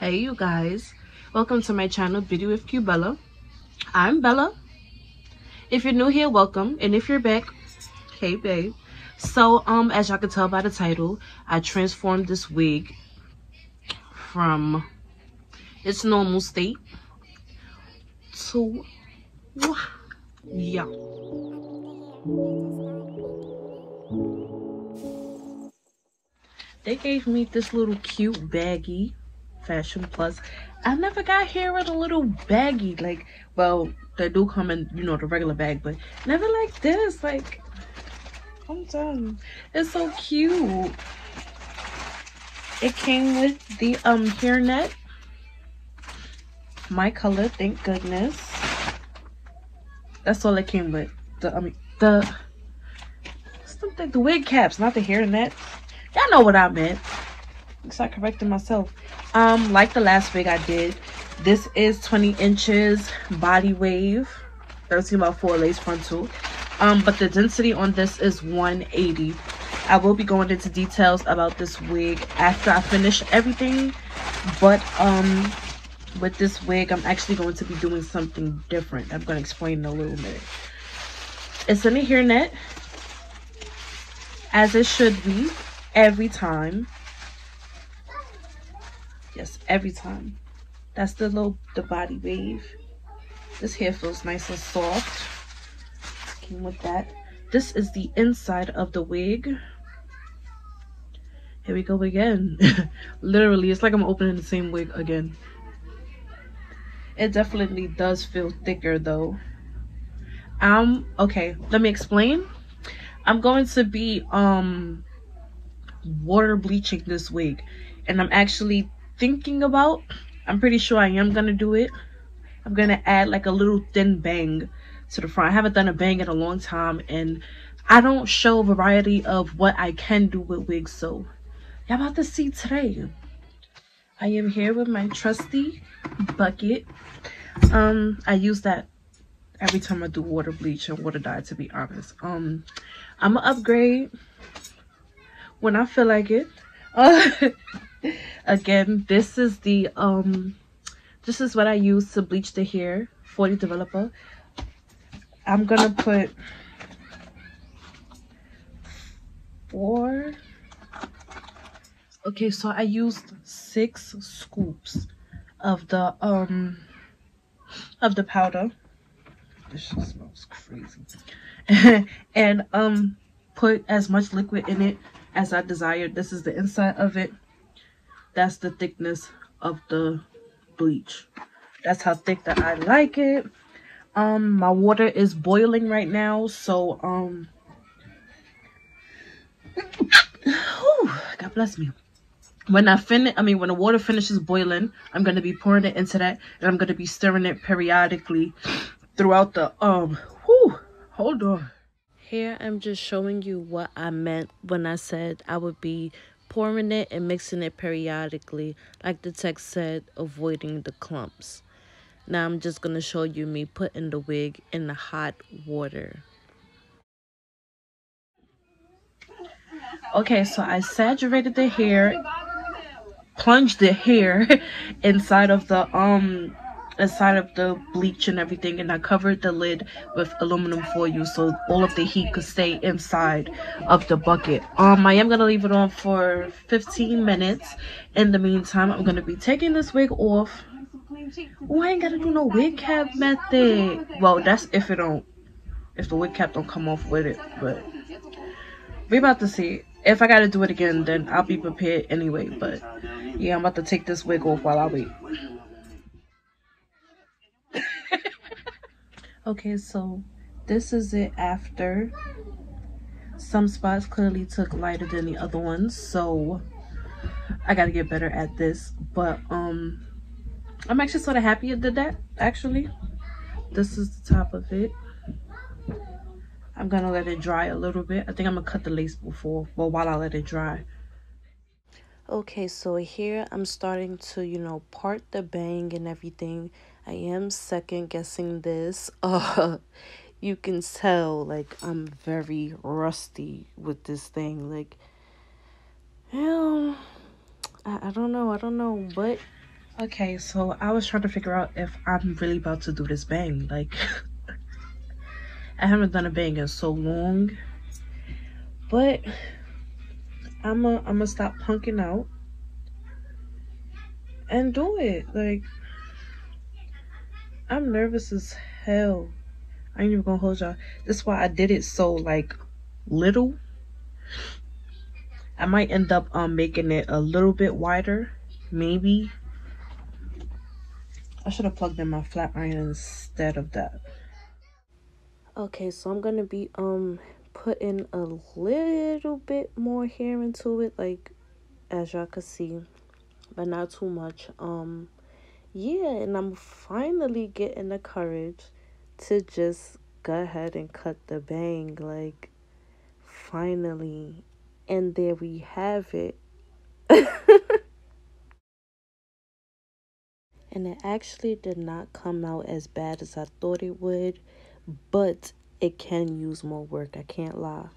Hey you guys, welcome to my channel Beauty with Qbella. I'm Bella. If you're new here, welcome. And if you're back, hey babe. So um as y'all can tell by the title, I transformed this wig from its normal state to yeah. They gave me this little cute baggy Fashion Plus. I never got hair with a little baggy. Like, well, they do come in, you know, the regular bag, but never like this. Like, I'm done. It's so cute. It came with the um hairnet. My color, thank goodness. That's all it came with. The I mean the something the wig caps, not the hairnet. Y'all know what I meant. Looks like correcting myself. Um, like the last wig I did, this is 20 inches body wave, 13 by 4 lace frontal. Um, but the density on this is 180. I will be going into details about this wig after I finish everything. But um, with this wig, I'm actually going to be doing something different. I'm going to explain in a little bit. It's in a hairnet, as it should be every time. Yes, every time. That's the little the body wave. This hair feels nice and soft. Came with that. This is the inside of the wig. Here we go again. Literally, it's like I'm opening the same wig again. It definitely does feel thicker though. Um, okay, let me explain. I'm going to be um water bleaching this wig and I'm actually thinking about i'm pretty sure i am gonna do it. I'm gonna add like a little thin bang to the front. I haven't done a bang in a long time and i don't show variety of what i can do with wigs so y'all about to see today. I am here with my trusty bucket. Um i use that every time i do water bleach and water dye to be honest. Um i'm gonna upgrade when i feel like it. Uh, again this is the um this is what i use to bleach the hair 40 developer. I'm gonna put four. Okay so i used six scoops of the um of the powder. This smells crazy. And um put as much liquid in it as i desired. This is the inside of it that's the thickness of the bleach. That's how thick that i like it. Um my water is boiling right now so um whew, god bless me. When i finish i mean when the water finishes boiling i'm going to be pouring it into that and i'm going to be stirring it periodically throughout the um whew, hold on. Here i'm just showing you what i meant when i said i would be pouring it and mixing it periodically, like the text said, avoiding the clumps. Now I'm just going to show you me putting the wig in the hot water. Okay, so I saturated the hair, plunged the hair inside of the um inside of the bleach and everything and I covered the lid with aluminum foil you so all of the heat could stay inside of the bucket. Um, I am going to leave it on for 15 minutes. In the meantime, I'm going to be taking this wig off. Oh, I ain't got to do no wig cap method. Well, that's if it don't, if the wig cap don't come off with it, but we about to see. If I got to do it again, then I'll be prepared anyway, but yeah, I'm about to take this wig off while I wait. Okay so this is it after some spots clearly took lighter than the other ones so i gotta get better at this. But um i'm actually sort of happy i did that actually. This is the top of it. I'm gonna let it dry a little bit. I think i'm gonna cut the lace before well while i let it dry. Okay so here i'm starting to you know part the bang and everything I am second guessing this. Uh, you can tell like I'm very rusty with this thing. Like, know, I, I don't know. I don't know what Okay, so I was trying to figure out if I'm really about to do this bang. Like, I haven't done a bang in so long. But, I'm going I'm to stop punking out. And do it. Like, I'm nervous as hell. I ain't even gonna hold y'all. That's why I did it so, like, little. I might end up um making it a little bit wider. Maybe I should have plugged in my flat iron instead of that. Okay, so I'm gonna be um putting a little bit more hair into it, like as y'all can see, but not too much. Um, yeah, and I'm finally getting the courage to just go ahead and cut the bang, like finally, and there we have it. and it actually did not come out as bad as I thought it would, but it can use more work, I can't lie.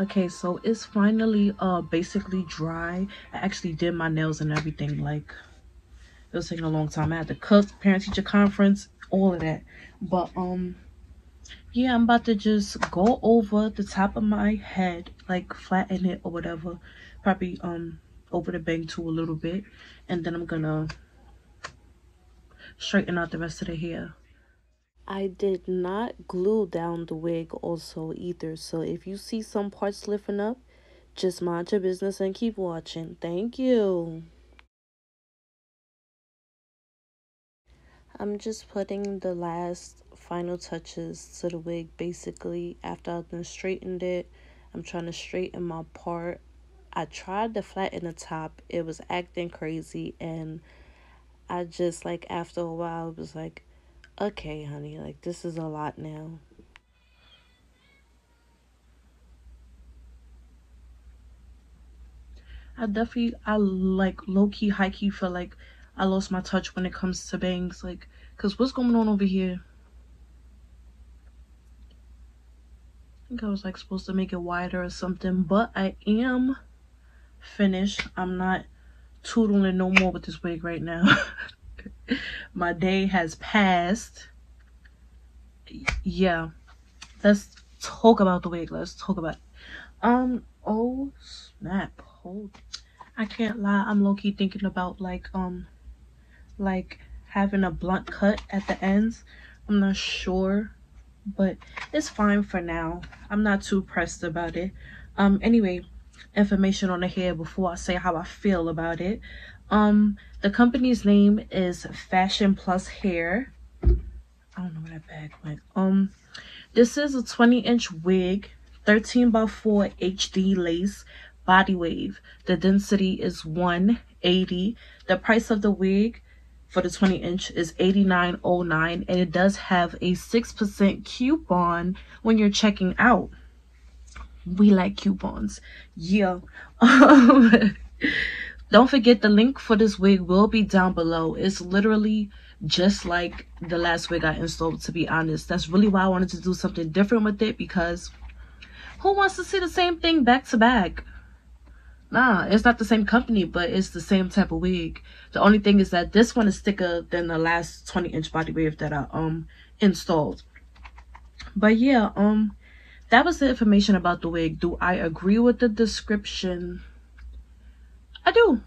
Okay, so it's finally uh basically dry. I actually did my nails and everything like it was taking a long time. I had to cook, parent teacher conference, all of that. But um yeah, I'm about to just go over the top of my head, like flatten it or whatever. Probably um over the bang too a little bit. And then I'm gonna straighten out the rest of the hair. I did not glue down the wig also either. So if you see some parts lifting up, just mind your business and keep watching. Thank you. I'm just putting the last final touches to the wig basically after I've been straightened it. I'm trying to straighten my part. I tried to flatten the top. It was acting crazy and I just like after a while it was like, okay, honey, like this is a lot now. I definitely I like low key, high key feel like I lost my touch when it comes to bangs, like, cause what's going on over here? I think I was like supposed to make it wider or something, but I am finished. I'm not tootling no more with this wig right now. My day has passed. Yeah. Let's talk about the wig. Let's talk about it. Um, oh snap. Hold I can't lie, I'm low-key thinking about like um like having a blunt cut at the ends. I'm not sure, but it's fine for now. I'm not too pressed about it. Um anyway, information on the hair before I say how I feel about it. Um, the company's name is Fashion Plus Hair. I don't know where that bag went. Um, this is a 20 inch wig, 13 by 4 HD lace, body wave. The density is 180. The price of the wig for the 20 inch is 89.09 and it does have a 6% coupon when you're checking out. We like coupons. Yeah. Don't forget the link for this wig will be down below. It's literally just like the last wig i installed to be honest. That's really why i wanted to do something different with it because who wants to see the same thing back to back nah it's not the same company but it's the same type of wig the only thing is that this one is thicker than the last 20 inch body wave that i um installed but yeah um that was the information about the wig. Do I agree with the description? I do.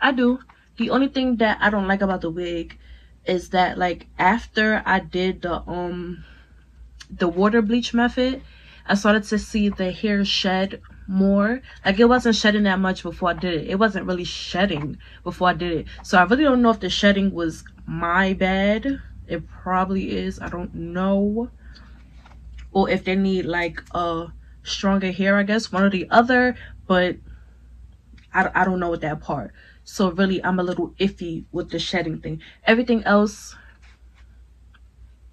I do. The only thing that I don't like about the wig is that like after I did the um the water bleach method, I started to see the hair shed more. Like it wasn't shedding that much before I did it. It wasn't really shedding before I did it. So I really don't know if the shedding was my bad. It probably is. I don't know or if they need like a stronger hair i guess one or the other but I, I don't know with that part so really i'm a little iffy with the shedding thing everything else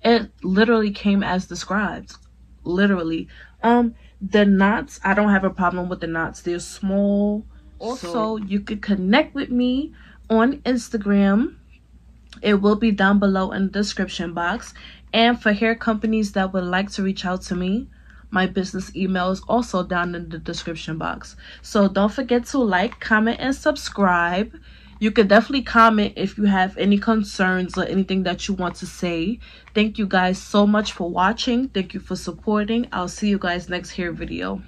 it literally came as described literally. Um the knots i don't have a problem with the knots. They're small. Also so you could connect with me on instagram. It will be down below in the description box. And for hair companies that would like to reach out to me, my business email is also down in the description box. So don't forget to like, comment, and subscribe. You can definitely comment if you have any concerns or anything that you want to say. Thank you guys so much for watching. Thank you for supporting. I'll see you guys next hair video